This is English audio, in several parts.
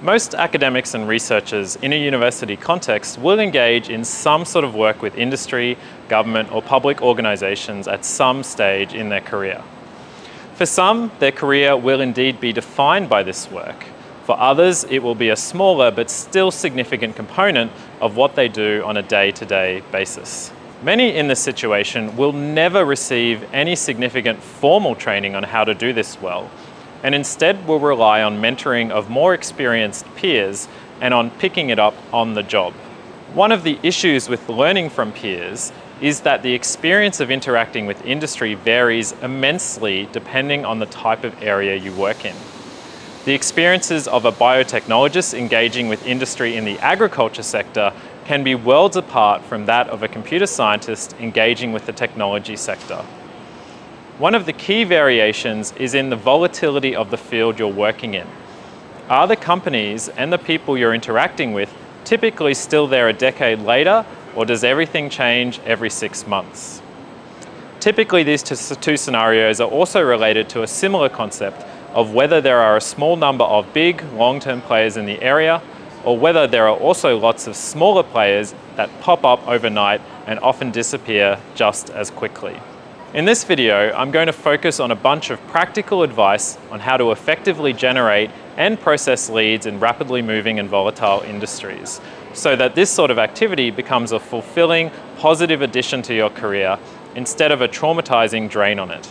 Most academics and researchers in a university context will engage in some sort of work with industry, government or public organisations at some stage in their career. For some, their career will indeed be defined by this work. For others, it will be a smaller but still significant component of what they do on a day-to-day -day basis. Many in this situation will never receive any significant formal training on how to do this well, and instead will rely on mentoring of more experienced peers and on picking it up on the job. One of the issues with learning from peers is that the experience of interacting with industry varies immensely depending on the type of area you work in. The experiences of a biotechnologist engaging with industry in the agriculture sector can be worlds apart from that of a computer scientist engaging with the technology sector. One of the key variations is in the volatility of the field you're working in. Are the companies and the people you're interacting with typically still there a decade later, or does everything change every six months? Typically, these two scenarios are also related to a similar concept of whether there are a small number of big, long-term players in the area, or whether there are also lots of smaller players that pop up overnight and often disappear just as quickly. In this video, I'm going to focus on a bunch of practical advice on how to effectively generate and process leads in rapidly moving and volatile industries so that this sort of activity becomes a fulfilling, positive addition to your career instead of a traumatizing drain on it.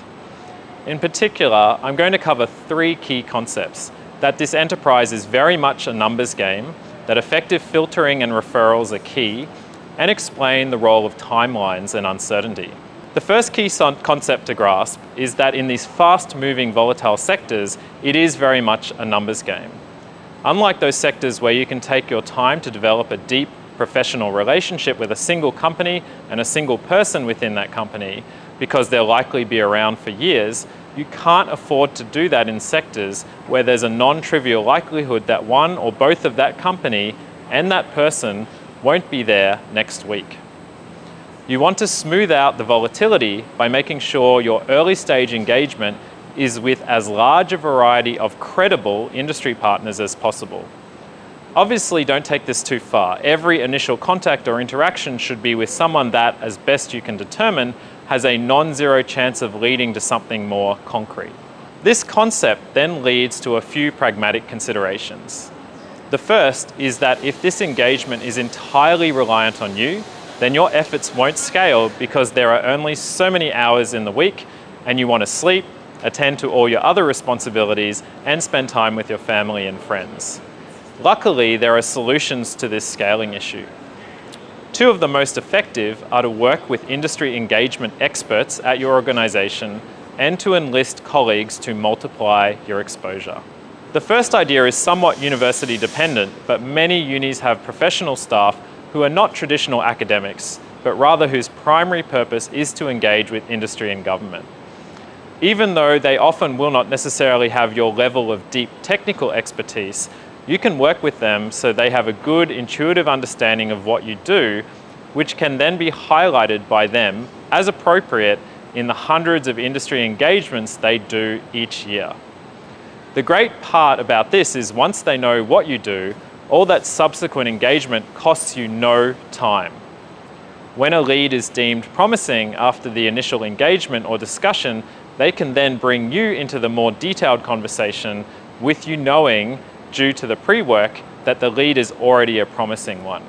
In particular, I'm going to cover three key concepts. That this enterprise is very much a numbers game, that effective filtering and referrals are key, and explain the role of timelines and uncertainty. The first key concept to grasp is that in these fast-moving volatile sectors, it is very much a numbers game. Unlike those sectors where you can take your time to develop a deep professional relationship with a single company and a single person within that company, because they'll likely be around for years, you can't afford to do that in sectors where there's a non-trivial likelihood that one or both of that company and that person won't be there next week. You want to smooth out the volatility by making sure your early stage engagement is with as large a variety of credible industry partners as possible. Obviously, don't take this too far. Every initial contact or interaction should be with someone that, as best you can determine, has a non-zero chance of leading to something more concrete. This concept then leads to a few pragmatic considerations. The first is that if this engagement is entirely reliant on you, then your efforts won't scale because there are only so many hours in the week and you want to sleep, attend to all your other responsibilities and spend time with your family and friends. Luckily, there are solutions to this scaling issue. Two of the most effective are to work with industry engagement experts at your organization and to enlist colleagues to multiply your exposure. The first idea is somewhat university dependent, but many unis have professional staff who are not traditional academics, but rather whose primary purpose is to engage with industry and government. Even though they often will not necessarily have your level of deep technical expertise, you can work with them so they have a good intuitive understanding of what you do, which can then be highlighted by them as appropriate in the hundreds of industry engagements they do each year. The great part about this is once they know what you do, all that subsequent engagement costs you no time. When a lead is deemed promising after the initial engagement or discussion, they can then bring you into the more detailed conversation with you knowing, due to the pre-work, that the lead is already a promising one.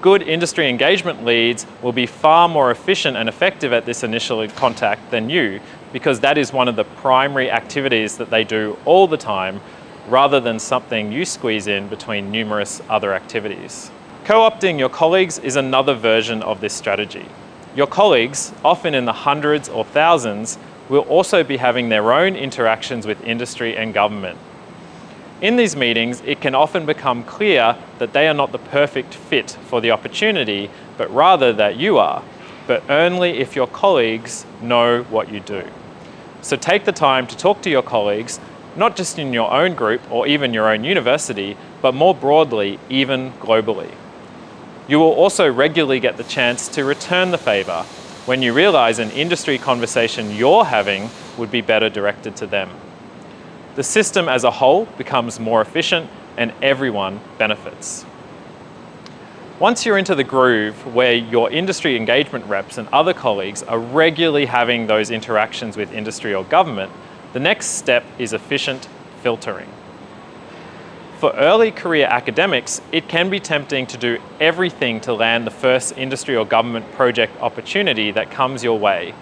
Good industry engagement leads will be far more efficient and effective at this initial contact than you, because that is one of the primary activities that they do all the time rather than something you squeeze in between numerous other activities. Co-opting your colleagues is another version of this strategy. Your colleagues, often in the hundreds or thousands, will also be having their own interactions with industry and government. In these meetings, it can often become clear that they are not the perfect fit for the opportunity, but rather that you are, but only if your colleagues know what you do. So take the time to talk to your colleagues not just in your own group or even your own university, but more broadly, even globally. You will also regularly get the chance to return the favour when you realise an industry conversation you're having would be better directed to them. the system as a whole becomes more efficient and everyone benefits. Once you're into the groove where your industry engagement reps and other colleagues are regularly having those interactions with industry or government, the next step is efficient filtering. For early career academics, it can be tempting to do everything to land the first industry or government project opportunity that comes your way,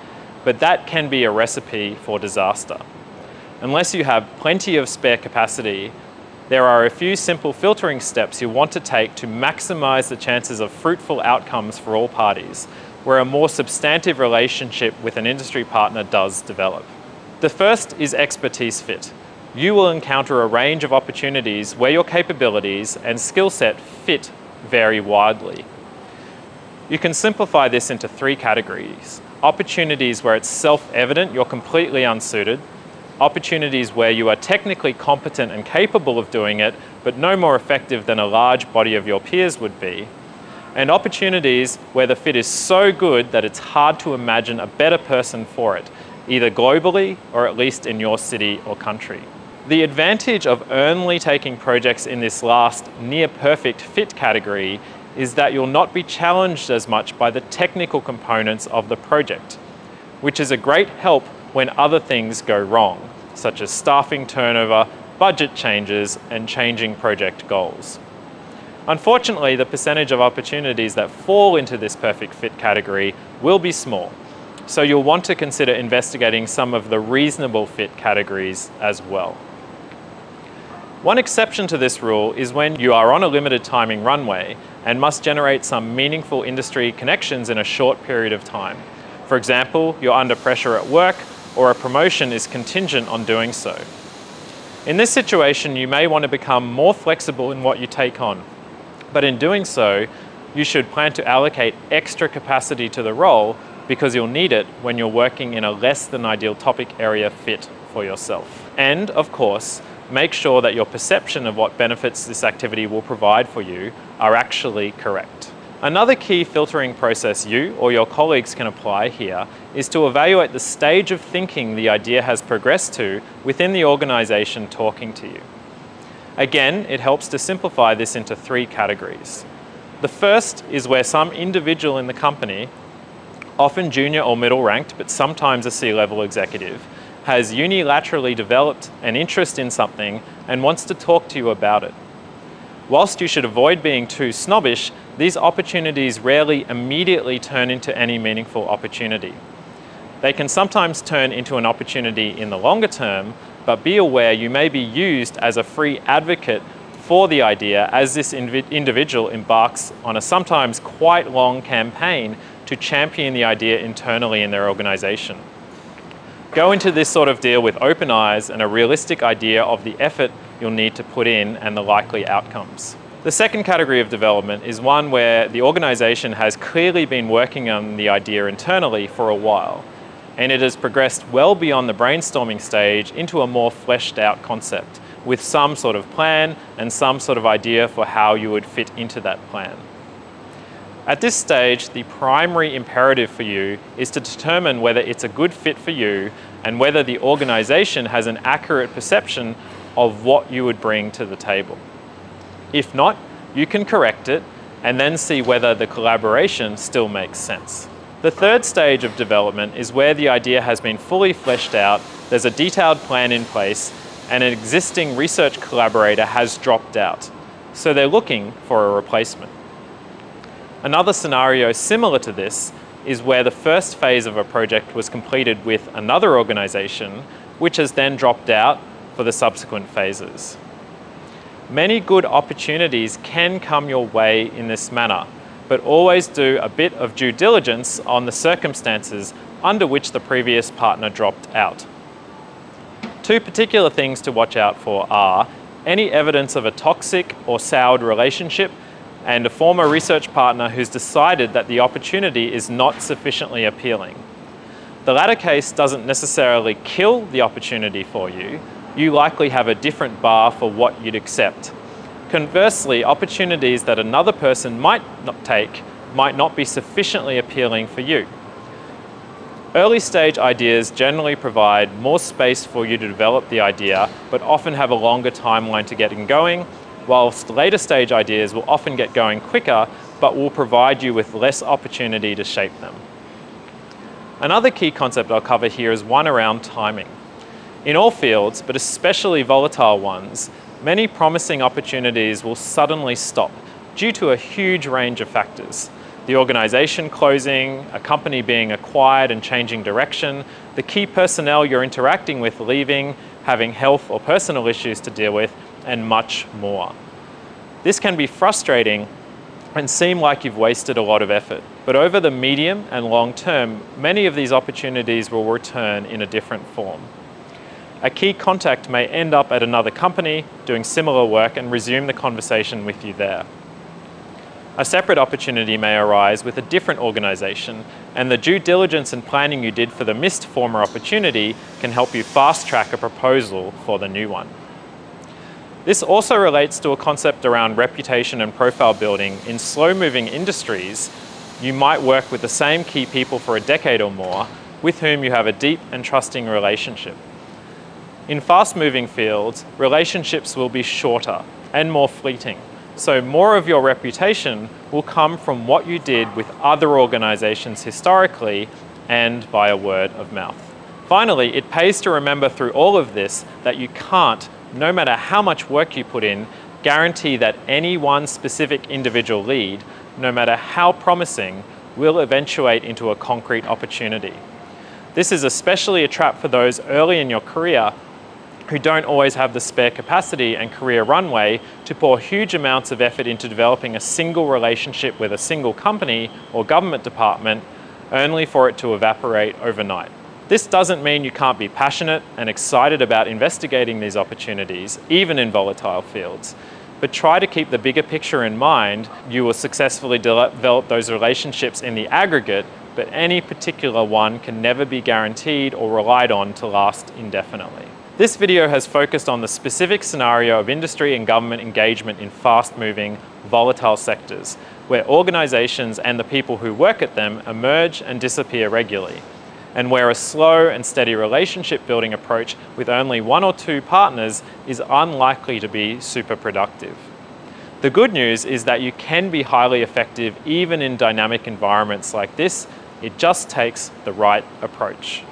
but that can be a recipe for disaster. Unless you have plenty of spare capacity, there are a few simple filtering steps you want to take to maximize the chances of fruitful outcomes for all parties, where a more substantive relationship with an industry partner does develop. The first is expertise fit. You will encounter a range of opportunities where your capabilities and skill set fit vary widely. You can simplify this into three categories. Opportunities where it's self-evident you're completely unsuited, opportunities where you are technically competent and capable of doing it, but no more effective than a large body of your peers would be, and opportunities where the fit is so good that it's hard to imagine a better person for it, either globally or at least in your city or country. The advantage of only taking projects in this last near perfect fit category is that you'll not be challenged as much by the technical components of the project, which is a great help when other things go wrong, such as staffing turnover, budget changes, and changing project goals. Unfortunately, the percentage of opportunities that fall into this perfect fit category will be small, so you'll want to consider investigating some of the reasonable fit categories as well. One exception to this rule is when you are on a limited timing runway and must generate some meaningful industry connections in a short period of time. For example, you're under pressure at work or a promotion is contingent on doing so. In this situation, you may want to become more flexible in what you take on, but in doing so, you should plan to allocate extra capacity to the role because you'll need it when you're working in a less than ideal topic area fit for yourself. And of course, make sure that your perception of what benefits this activity will provide for you are actually correct. Another key filtering process you or your colleagues can apply here is to evaluate the stage of thinking the idea has progressed to within the organisation talking to you. Again, it helps to simplify this into three categories. The first is where some individual in the company, often junior or middle ranked, but sometimes a C-level executive, has unilaterally developed an interest in something and wants to talk to you about it. Whilst you should avoid being too snobbish, these opportunities rarely immediately turn into any meaningful opportunity. They can sometimes turn into an opportunity in the longer term, but be aware you may be used as a free advocate for the idea as this individual embarks on a sometimes quite long campaign to champion the idea internally in their organisation. Go into this sort of deal with open eyes and a realistic idea of the effort you'll need to put in and the likely outcomes. The second category of development is one where the organisation has clearly been working on the idea internally for a while, and it has progressed well beyond the brainstorming stage into a more fleshed out concept with some sort of plan and some sort of idea for how you would fit into that plan. At this stage, the primary imperative for you is to determine whether it's a good fit for you and whether the organisation has an accurate perception of what you would bring to the table. If not, you can correct it and then see whether the collaboration still makes sense. The third stage of development is where the idea has been fully fleshed out, there's a detailed plan in place, and an existing research collaborator has dropped out. So they're looking for a replacement. Another scenario similar to this is where the first phase of a project was completed with another organisation, which has then dropped out for the subsequent phases. Many good opportunities can come your way in this manner, but always do a bit of due diligence on the circumstances under which the previous partner dropped out. Two particular things to watch out for are any evidence of a toxic or soured relationship and a former research partner who's decided that the opportunity is not sufficiently appealing. The latter case doesn't necessarily kill the opportunity for you, you likely have a different bar for what you'd accept. Conversely, opportunities that another person might not take might not be sufficiently appealing for you. Early stage ideas generally provide more space for you to develop the idea, but often have a longer timeline to getting going, whilst later stage ideas will often get going quicker, but will provide you with less opportunity to shape them. Another key concept I'll cover here is one around timing. In all fields, but especially volatile ones, many promising opportunities will suddenly stop due to a huge range of factors the organization closing, a company being acquired and changing direction, the key personnel you're interacting with leaving, having health or personal issues to deal with, and much more. This can be frustrating and seem like you've wasted a lot of effort. But over the medium and long term, many of these opportunities will return in a different form. A key contact may end up at another company doing similar work and resume the conversation with you there. A separate opportunity may arise with a different organisation, and the due diligence and planning you did for the missed former opportunity can help you fast track a proposal for the new one. This also relates to a concept around reputation and profile building. In slow moving industries, you might work with the same key people for a decade or more with whom you have a deep and trusting relationship. In fast moving fields, relationships will be shorter and more fleeting. So more of your reputation will come from what you did with other organizations historically and via word of mouth. Finally, it pays to remember through all of this that you can't, no matter how much work you put in, guarantee that any one specific individual lead, no matter how promising, will eventuate into a concrete opportunity. This is especially a trap for those early in your career who don't always have the spare capacity and career runway to pour huge amounts of effort into developing a single relationship with a single company or government department, only for it to evaporate overnight. This doesn't mean you can't be passionate and excited about investigating these opportunities, even in volatile fields. But try to keep the bigger picture in mind. You will successfully develop those relationships in the aggregate, but any particular one can never be guaranteed or relied on to last indefinitely. This video has focused on the specific scenario of industry and government engagement in fast-moving, volatile sectors, where organisations and the people who work at them emerge and disappear regularly, and where a slow and steady relationship building approach with only one or two partners is unlikely to be super productive. The good news is that you can be highly effective even in dynamic environments like this, it just takes the right approach.